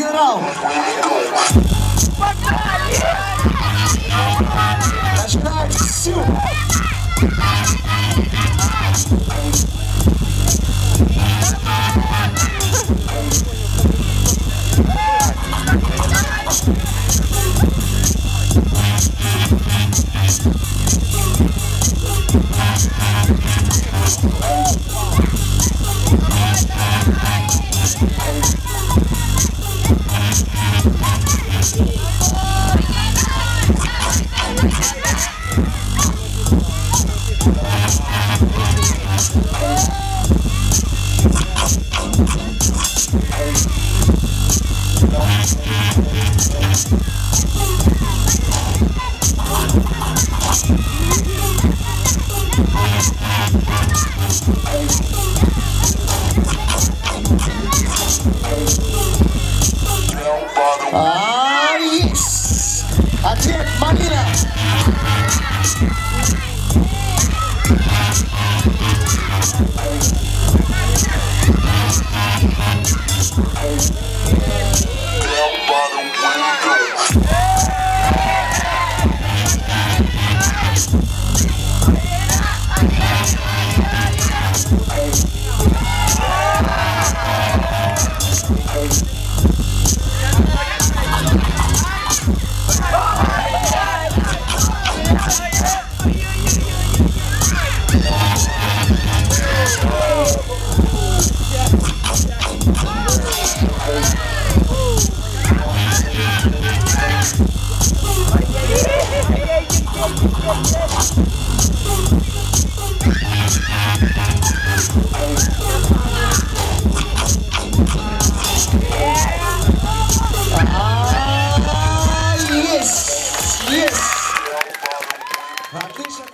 geral. Hashtag Silva. Ah, yes. Achieve, Manila. Ah, yes! Yes! Praktisch